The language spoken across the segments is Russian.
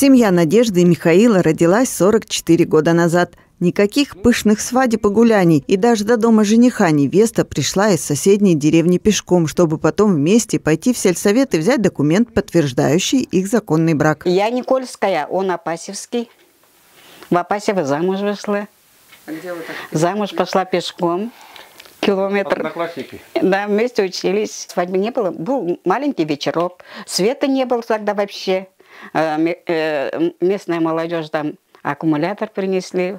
Семья Надежды и Михаила родилась 44 года назад. Никаких пышных свадеб и гуляний, и даже до дома жениха невеста пришла из соседней деревни пешком, чтобы потом вместе пойти в сельсовет и взять документ, подтверждающий их законный брак. Я Никольская, он Апасевский. В Апасево замуж вышла. А где вы так? Замуж пошла пешком. Километр. Одноклассники. Да, вместе учились. Свадьбы не было. Был маленький вечерок. Света не было тогда вообще. Э, э, Местная молодежь там аккумулятор принесли.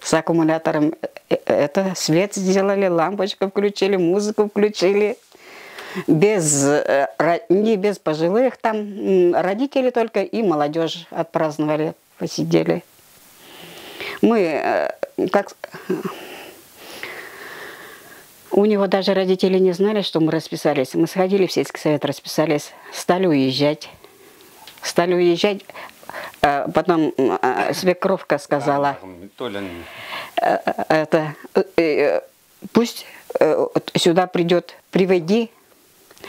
С аккумулятором э, это свет сделали, лампочку включили, музыку включили. Без, не без пожилых, там родители только и молодежь отпраздновали, посидели. Мы, как у него даже родители не знали, что мы расписались. Мы сходили в сельский совет, расписались, стали уезжать. Стали уезжать. Э, Потом э, свекровка сказала, э, это, пусть сюда придет, приведи.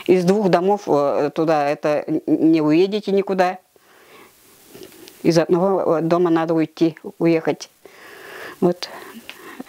Из двух домов туда это не уедете никуда. Из одного дома надо уйти, уехать. Вот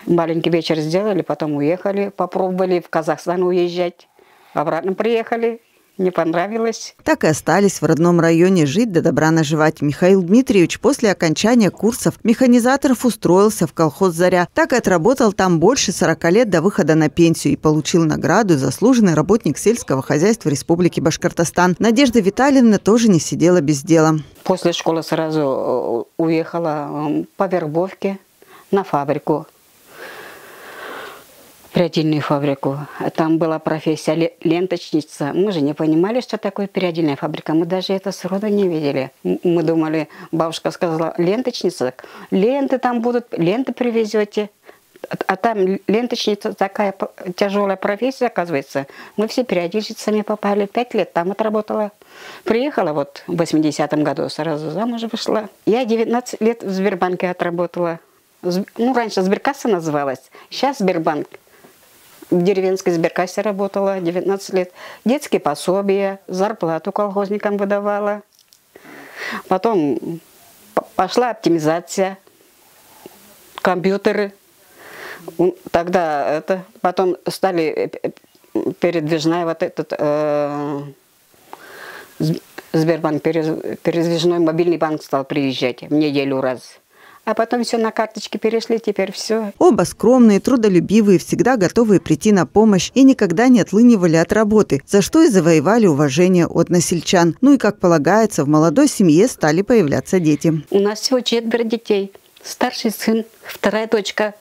маленький вечер сделали, потом уехали, попробовали в Казахстан уезжать. Обратно приехали, не понравилось. Так и остались в родном районе жить до добра наживать. Михаил Дмитриевич после окончания курсов механизаторов устроился в колхоз «Заря». Так и отработал там больше 40 лет до выхода на пенсию и получил награду «Заслуженный работник сельского хозяйства Республики Башкортостан». Надежда Витальевна тоже не сидела без дела. После школы сразу э, уехала э, по вербовке на фабрику. Прядильную фабрику. Там была профессия ле- ленточница. Мы же не понимали, что такое прядильная фабрика. Мы даже это сроду не видели. Мы думали, бабушка сказала, ленточница. Ленты там будут, ленты привезете. А- там ленточница такая тяжелая профессия, оказывается. Мы все периодическими попали. Пять лет там отработала. Приехала вот в 80-м году, сразу замуж вышла. Я 19 лет в Сбербанке отработала. Ну, раньше Сберкасса называлась, сейчас Сбербанк. В деревенской сберкассе работала 19 лет. Детские пособия, зарплату колхозникам выдавала. Потом пошла оптимизация, компьютеры. Тогда это потом стали э, передвижная вот этот э, Сб- Сбербанк, передвижной мобильный банк стал приезжать в неделю раз. А потом все на карточки перешли, теперь все. Оба скромные, трудолюбивые, всегда готовые прийти на помощь и никогда не отлынивали от работы, за что и завоевали уважение от насельчан. Ну и, как полагается, в молодой семье стали появляться дети. У нас всего четверо детей. Старший сын, вторая дочка.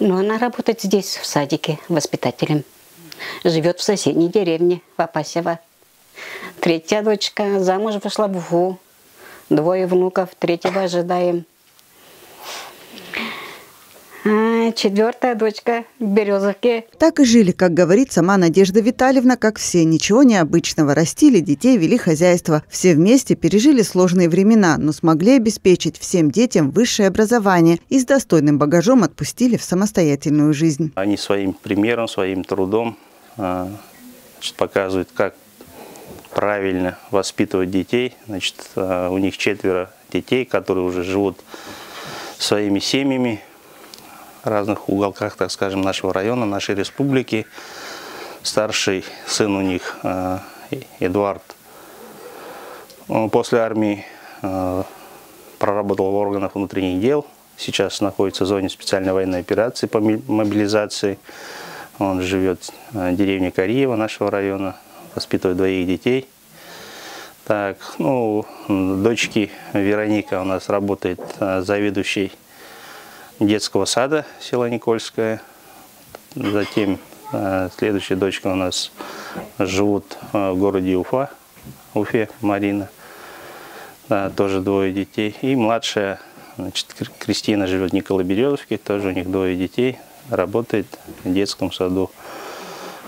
Но она работает здесь, в садике, воспитателем. Живет в соседней деревне, в Апасево. Третья дочка замуж вышла в Уфу. Двое внуков, третьего ожидаем. Четвертая дочка в Березовке. Так и жили, как говорит сама Надежда Витальевна, как все. Ничего необычного. Растили детей, вели хозяйство. Все вместе пережили сложные времена, но смогли обеспечить всем детям высшее образование и с достойным багажом отпустили в самостоятельную жизнь. Они своим примером, своим трудом а, значит, показывают, как правильно воспитывать детей. Значит, а, у них четверо детей, которые уже живут своими семьями разных уголках, так скажем, нашего района, нашей республики. Старший сын у них а, Эдуард после армии а, проработал в органах внутренних дел. Сейчас находится в зоне специальной военной операции по мобилизации. Он живет в деревне Кариева нашего района, воспитывает двоих детей. Так, ну, дочки Вероника у нас работает а, заведующей детского сада села Никольская. Затем а, следующая дочка у нас живут а, в городе Уфа, Уфе, Марина. Да, тоже двое детей. И младшая, значит, Кр- Кристина живет в Николо-Березовке, тоже у них двое детей, работает в детском саду.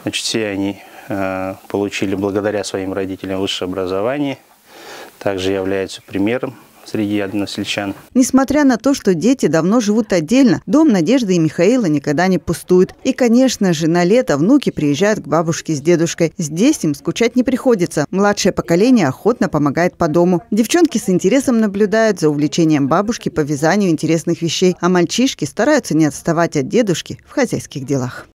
Значит, все они э, получили благодаря своим родителям высшее образование, также являются примером среди односельчан. Несмотря на то, что дети давно живут отдельно, дом Надежды и Михаила никогда не пустует. И, конечно же, на лето внуки приезжают к бабушке с дедушкой. Здесь им скучать не приходится. Младшее поколение охотно помогает по дому. Девчонки с интересом наблюдают за увлечением бабушки по вязанию интересных вещей, а мальчишки стараются не отставать от дедушки в хозяйских делах.